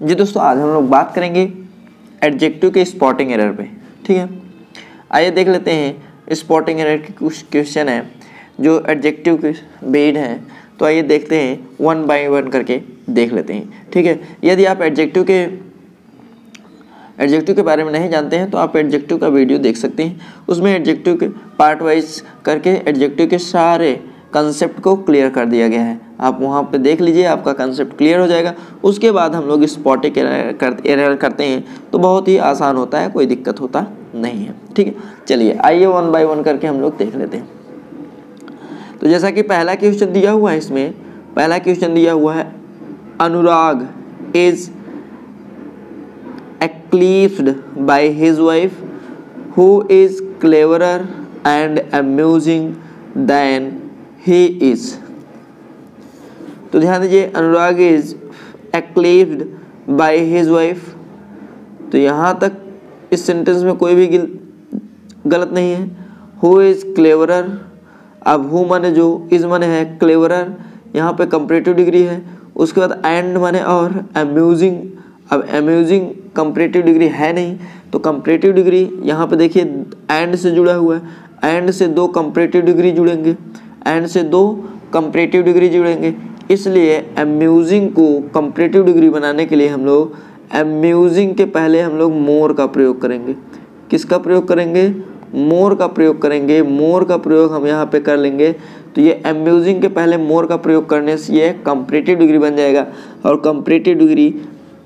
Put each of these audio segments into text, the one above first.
जी दोस्तों, आज हम लोग बात करेंगे एडजेक्टिव के स्पॉटिंग एरर पे, ठीक है? आइए देख लेते हैं स्पॉटिंग एरर के कुछ क्वेश्चन हैं, जो एडजेक्टिव के बेड हैं। तो आइए देखते हैं वन बाय वन करके देख लेते हैं, ठीक है? यदि आप एडजेक्टिव के एडजेक्टिव के बारे में नहीं जानते हैं तो आप एडजेक्टिव का वीडियो देख सकते हैं। उसमें एडजेक्टिव के पार्ट वाइज करके एडजेक्टिव के सारे कंसेप्ट को क्लियर कर दिया गया है। आप वहाँ पे देख लीजिए आपका कंसेप्ट क्लियर हो जाएगा। उसके बाद हम लोग स्पॉटिक एरर कर, करते हैं। तो बहुत ही आसान होता है कोई दिक्कत होता नहीं है। ठीक है? चलिए आइए वन बाय वन करके हम लोग देख लेते हैं। तो जैसा कि पहला क्वेश्चन दिया हुआ है इसमें पहला क्वेश्चन दिया हुआ है Anurag is eclipsed by his wife who is cleverer and amusing than he is तो ध्यान दीजिए, Anurag is eclipsed by his wife तो यहाँ तक इस सेंटेंस में कोई भी गलत नहीं है। हु इज़ क्लेवरर अब हु माने जो इज़ माने है क्लेवरर यहाँ पे कंपरेटिव डिग्री है। उसके बाद एंड माने और अम्यूजिंग अब अम्यूजिंग कंपरेटिव डिग्री है नहीं। तो कंपरेटिव डिग्री यहाँ पे देखिए एंड से जुड़ा हुआ है। एंड से दो कंपरेटिव डिग्री जुड़ेंगे। एंड से दो कंपरेटिव डिग्री जुड़ेंगे। इसलिए एम्यूजिंग को कंपरेटिव डिग्री बनाने के लिए हम लोग एम्यूजिंग के पहले हम लोग मोर का प्रयोग करेंगे। किसका प्रयोग करेंगे? मोर का प्रयोग करेंगे। मोर का प्रयोग हम यहाँ पे कर लेंगे। तो ये एम्यूजिंग के पहले मोर का प्रयोग करने से ये कंपरेटिव डिग्री बन जाएगा। और कंपरेटिव डिग्री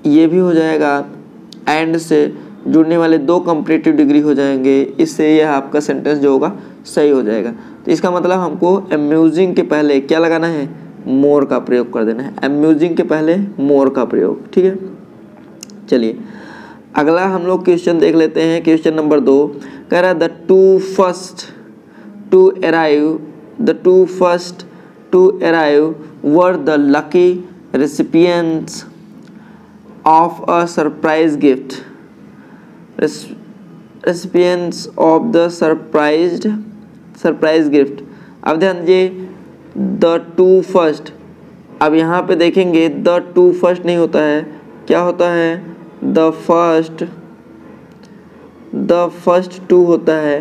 ये भी हो जाएगा। एंड से जुड़ने वाले दो कंपरेटिव डिग्री हो जाएँगे। इससे यह आपका सेंटेंस जो होगा सही हो जाएगा। तो इसका मतलब हमको एम्यूजिंग के पहले क्या लगाना है? मोर का प्रयोग कर देना है। अम्यूजिंग के पहले मोर का प्रयोग, ठीक है? चलिए, अगला हम लोग क्वेश्चन देख लेते हैं क्वेश्चन नंबर दो। कह रहा है the two first to arrive the two first to arrive were the lucky recipients of a surprise gift. Recipients of the surprised, surprise gift. अब ध्यान दीजिए द टू फ़र्स्ट अब यहाँ पे देखेंगे द टू फ़र्स्ट नहीं होता है। क्या होता है? The first the first two होता है।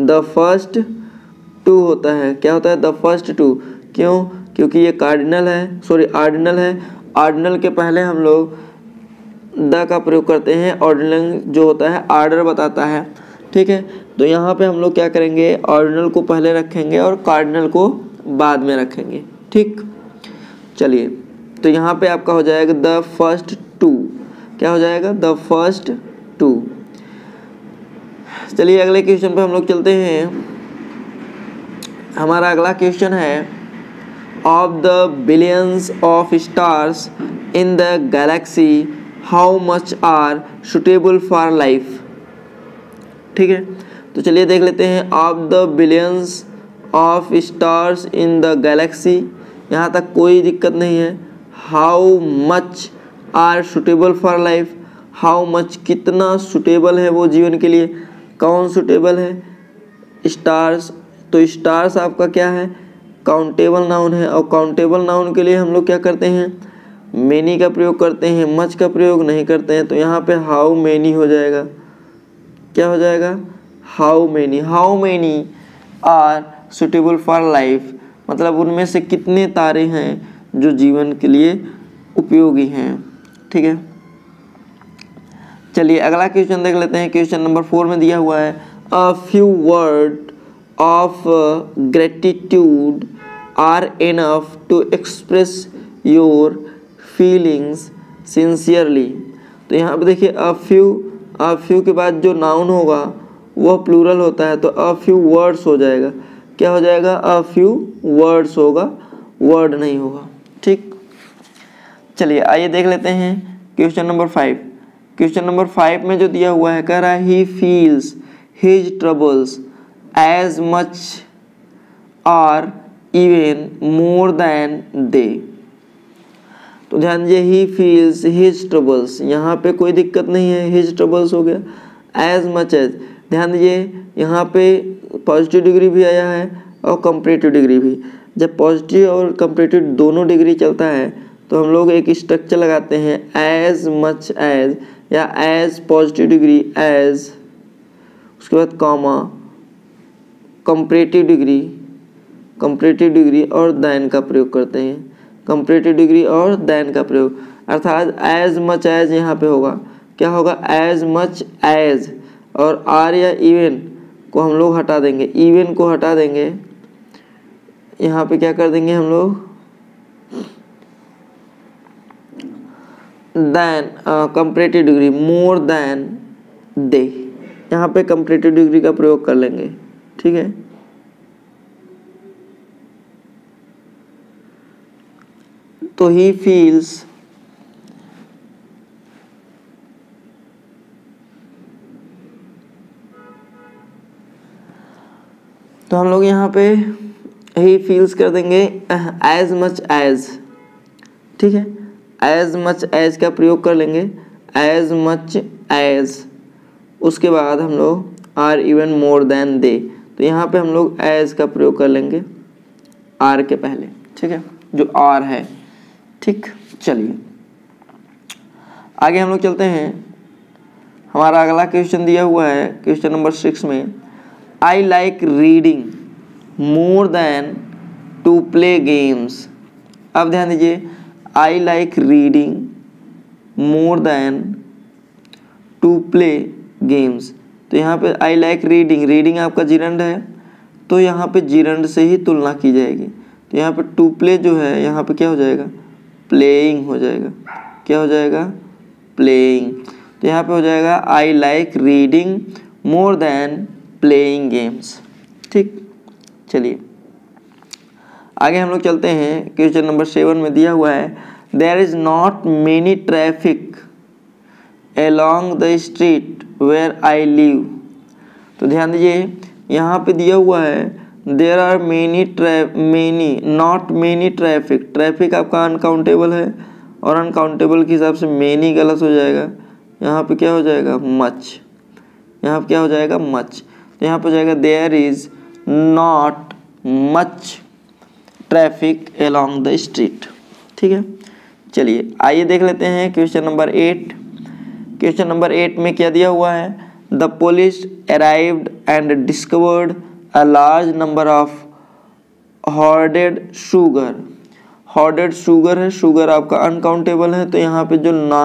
द फ़र्स्ट टू होता है। क्या होता है? द फ़र्स्ट टू क्यों? क्योंकि ये कार्डिनल है। सॉरी आर्डिनल है। आर्डिनल के पहले हम लोग द का प्रयोग करते हैं। ऑर्डिनल जो होता है आर्डर बताता है। ठीक है? तो यहाँ पे हम लोग क्या करेंगे? ऑर्डिनल को पहले रखेंगे और कार्डिनल को बाद में रखेंगे। ठीक? चलिए तो यहाँ पे आपका हो जाएगा द फ़र्स्ट टू क्या हो जाएगा? द फ़र्स्ट टू चलिए, अगले क्वेश्चन पे हम लोग चलते हैं। हमारा अगला क्वेश्चन है of the billions of stars in the galaxy how much are suitable for life? ठीक है? तो चलिए देख लेते हैं of the billions of stars in the galaxy यहाँ तक कोई दिक्कत नहीं है। How much are suitable for life how much कितना सुटेबल है वो जीवन के लिए? कौन सुटेबल है? स्टार्स तो स्टार्स आपका क्या है? काउंटेबल नाउन है। और काउंटेबल नाउन के लिए हम लोग क्या करते हैं? मेनी का प्रयोग करते हैं मच का प्रयोग नहीं करते हैं। तो यहाँ पे हाउ मेनी हो जाएगा। क्या हो जाएगा? How many how many are suitable for life मतलब उनमें से कितने तारे हैं जो जीवन के लिए उपयोगी हैं? ठीक है? चलिए, अगला क्वेश्चन देख लेते हैं। क्वेश्चन नंबर फोर में दिया हुआ है। A few word of gratitude are are to express your feelings sincerely तो यहाँ पे देखिए अ फ्यू अ फ्यू के बाद जो नाउन होगा वह प्लूरल होता है तो अ फ्यू वर्ड्स हो जाएगा। क्या हो जाएगा? अ फ्यू वर्ड्स होगा वर्ड नहीं होगा। ठीक? चलिए, आइए देख लेते हैं question number five question number five में जो दिया हुआ है, कह रहा है he feels his troubles as much are even more than they. तो ध्यान दीजिए ही फील्स हिज ट्रबल्स यहाँ पे कोई दिक्कत नहीं है हिज ट्रबल्स हो गया। एज मच एज ध्यान दीजिए, यहाँ पे पॉजिटिव डिग्री भी आया है और कंपरेटिव डिग्री भी। जब पॉजिटिव और कंपरेटिव दोनों डिग्री चलता है तो हम लोग एक स्ट्रक्चर लगाते हैं एज मच एज या एज पॉजिटिव डिग्री एज उसके बाद comma comparative degree comparative degree और दैन का प्रयोग करते हैं। कंपरेटिव डिग्री और दैन का प्रयोग। अर्थात एज मच एज यहाँ पे होगा। क्या होगा? एज मच एज और आर या इवन को हम लोग हटा देंगे। इवन को हटा देंगे। यहाँ पे क्या कर देंगे हम लोग? Than comparative degree more than they यहाँ पे कंपरेटिव डिग्री का प्रयोग कर लेंगे। ठीक है? तो ही फील्स तो हम लोग यहाँ पे ही फील्स कर देंगे एज मच एज ठीक है? एज मच एज का प्रयोग कर लेंगे? एज मच एज उसके बाद हम लोग are even more than they तो यहाँ पे हम लोग एज का प्रयोग कर लेंगे आर के पहले, ठीक है? जो आर है। ठीक, चलिए। आगे हम लोग चलते हैं। हमारा अगला क्वेश्चन दिया हुआ है क्वेश्चन नंबर सिक्स में। I like reading more than to play games अब ध्यान दीजिए I like reading more than to play games तो यहाँ पे आई लाइक रीडिंग रीडिंग आपका जिरंड है तो यहाँ पे जिरंड से ही तुलना की जाएगी। तो यहाँ पे टू प्ले जो है, यहाँ पे क्या हो जाएगा? प्लेइंग हो जाएगा। क्या हो जाएगा? प्लेइंग तो यहाँ पे हो जाएगा I like reading more than playing games ठीक? चलिए। आगे हम लोग चलते हैं। क्वेश्चन नंबर सेवन में दिया हुआ है there is not many traffic along the street where I live तो ध्यान दीजिए, यहाँ पे दिया हुआ है there are many many not many traffic traffic आपका अनकाउंटेबल है और अनकाउंटेबल के हिसाब से मेनी गलत हो जाएगा। यहाँ पे क्या हो जाएगा? मच यहाँ पे क्या हो जाएगा? मच तो यहाँ पे हो जाएगा there is not much traffic along the street ठीक है? चलिए, आइए देख लेते हैं question number eight question number eight में क्या दिया हुआ है? The police arrived and discovered a large number of hoarded sugar. Hoarded sugar है शुगर आपका अनकाउंटेबल है तो यहाँ पे जो ना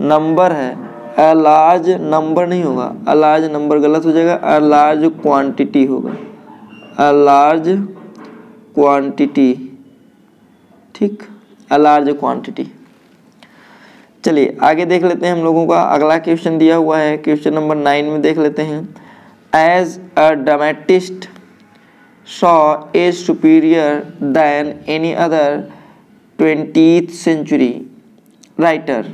नंबर है अ लार्ज नंबर नहीं होगा। अ लार्ज नंबर गलत हो जाएगा अ लार्ज क्वांटिटी होगा। अ लार्ज क्वांटिटी ठीक? अ लार्ज क्वांटिटी चलिए, आगे देख लेते हैं हम लोगों का। अगला क्वेश्चन दिया हुआ है क्वेश्चन नंबर नाइन में देख लेते हैं। As a dramatist saw is superior than any other 20th century writer.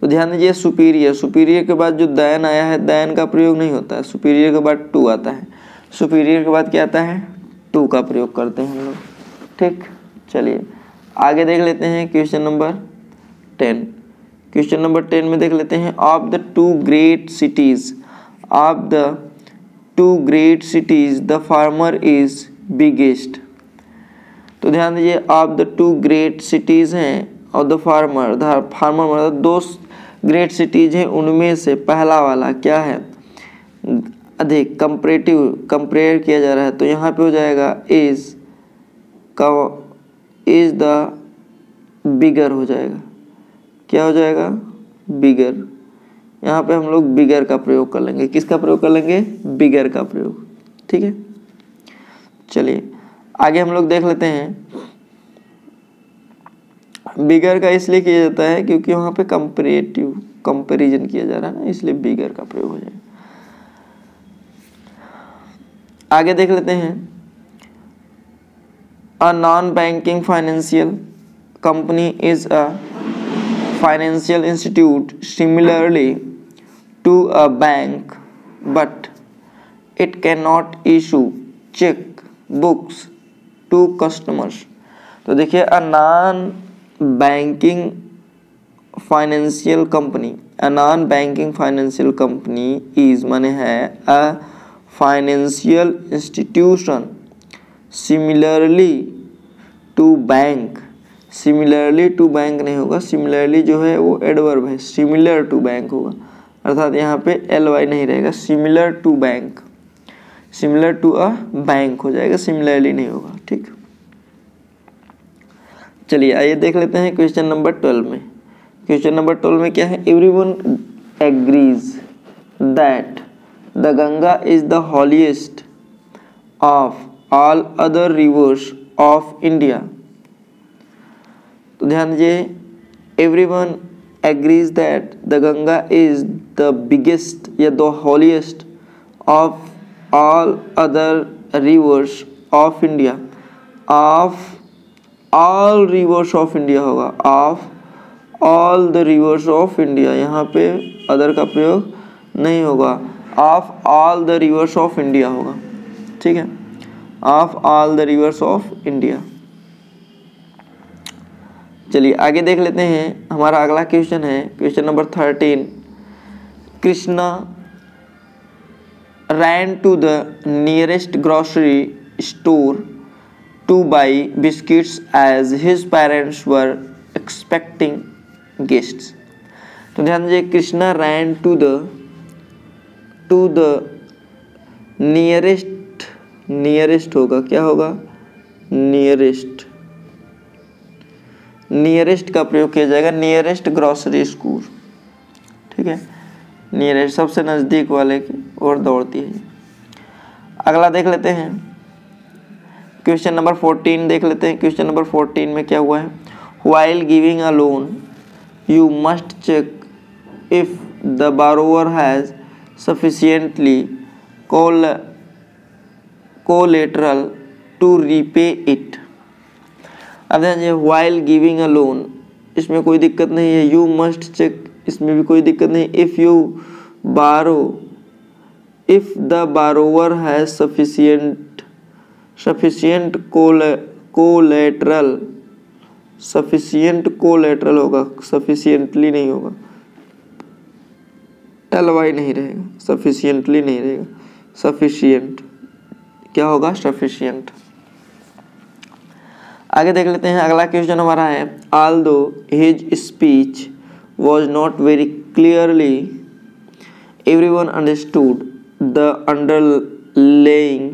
तो ध्यान दीजिए सुपीरियर सुपीरियर के बाद जो दैन आया है दैन का प्रयोग नहीं होता है। सुपीरियर के बाद टू आता है। सुपीरियर के बाद क्या आता है? टू का प्रयोग करते हैं हम लोग। ठीक? चलिए, आगे देख लेते हैं question number ten question number ten में देख लेते हैं। Of the two great cities of the two great cities the former is biggest तो ध्यान दीजिए of the two great cities हैं और द फार्मर फार्मर मतलब दो ग्रेट सिटीज़ हैं, उनमें से पहला वाला क्या है? अधिक कंपरेटिव कंपेयर किया जा रहा है। तो यहाँ पे हो जाएगा इज़ इज़ द बिगर हो जाएगा। क्या हो जाएगा? बिगर। यहाँ पे हम लोग बिगर का प्रयोग कर लेंगे। किसका प्रयोग कर लेंगे? बिगर का प्रयोग। ठीक है? चलिए, आगे हम लोग देख लेते हैं। बिगर का इसलिए किया जाता है क्योंकि वहाँ पे कंपेरेटिव कंपेरिजन किया जा रहा है ना, इसलिए बिगर का प्रयोग हो जाएगा। आगे देख लेते हैं। A non banking financial company is a financial institute similarly to a bank but it cannot issue check books to customers तो देखिए a non banking financial company a non banking financial company is माने है a financial institution similarly to bank similarly to bank नहीं होगा। Similarly जो है वो adverb है। सिमिलर टू बैंक होगा। अर्थात यहाँ पे एल वाई नहीं रहेगा। Similar to bank similar to a bank हो जाएगा। सिमिलरली नहीं होगा। ठीक? चलिए, आइए देख लेते हैं क्वेश्चन नंबर ट्वेल्व में। क्वेश्चन नंबर ट्वेल्व में क्या है? Everyone agrees that the Ganga is the holiest of all other rivers of India तो ध्यान दीजिए everyone agrees that the Ganga is the biggest या the holiest of all other rivers of India of all rivers of India होगा। Of all the rivers of India यहाँ पे other का प्रयोग नहीं होगा। Of all the rivers of India होगा। ठीक है? Of all the rivers of India चलिए आगे देख लेते हैं। हमारा अगला क्वेश्चन है। Question number thirteen Krishna ran to the nearest grocery store to buy biscuits as his parents were expecting guests तो ध्यान दीजिए, Krishna ran to the to the nearest nearest होगा। क्या होगा? नियरेस्ट नियरेस्ट का प्रयोग किया जाएगा नियरेस्ट ग्रॉसरी स्टोर ठीक है? नियरेस्ट सबसे नज़दीक वाले की ओर दौड़ती है। अगला देख लेते हैं। क्वेश्चन नंबर फोर्टीन देख लेते हैं। क्वेश्चन नंबर फोर्टीन में क्या हुआ है? While giving a loan you must check if the borrower has sufficiently col collateral to repay it अब ध्यान दीजिए वाइल गिविंग अ लोन इसमें कोई दिक्कत नहीं है। यू मस्ट चेक इसमें भी कोई दिक्कत नहीं। If you borrow if the borrower has sufficient sufficient collateral sufficient collateral होगा सफिशियंटली नहीं होगा। एल वाई नहीं रहेगा सफिशियंटली नहीं रहेगा। सफिशियंट क्या होगा? सफिशियंट आगे देख लेते हैं, अगला क्वेश्चन हमारा है although his speech was not very clearly everyone understood the underlying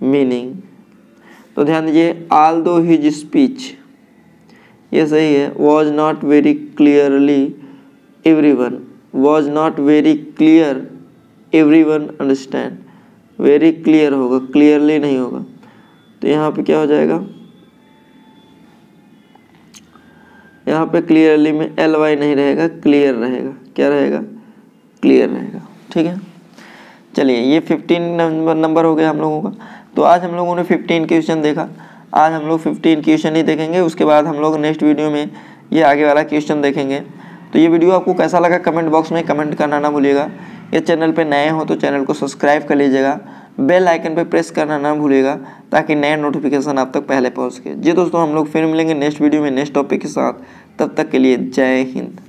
meaning तो ध्यान दीजिए आल दो हिज स्पीच ये सही है was not very clearly everyone was not very clear everyone understand very clear होगा क्लियरली नहीं होगा। तो यहाँ पे क्या हो जाएगा? यहाँ पे क्लियरली में एल वाई नहीं रहेगा क्लियर रहेगा। क्या रहेगा? क्लियर रहेगा। ठीक है? चलिए, ये फिफ्टीन नंबर नंबर हो गया हम लोगों का। तो आज हम लोगों ने फिफ्टीन क्वेश्चन देखा। आज हम लोग फिफ्टीन क्वेश्चन ही देखेंगे। उसके बाद हम लोग नेक्स्ट वीडियो में ये आगे वाला क्वेश्चन देखेंगे। तो ये वीडियो आपको कैसा लगा? कमेंट बॉक्स में कमेंट करना ना भूलिएगा। ये चैनल पे नए हो तो चैनल को सब्सक्राइब कर लीजिएगा। बेल आइकन पर प्रेस करना ना भूलेगा, ताकि नया नोटिफिकेशन आप तक पहले पहुँच सके। जी दोस्तों, हम लोग फिर मिलेंगे नेक्स्ट वीडियो में नेक्स्ट टॉपिक के साथ। तब तक के लिए जय हिंद।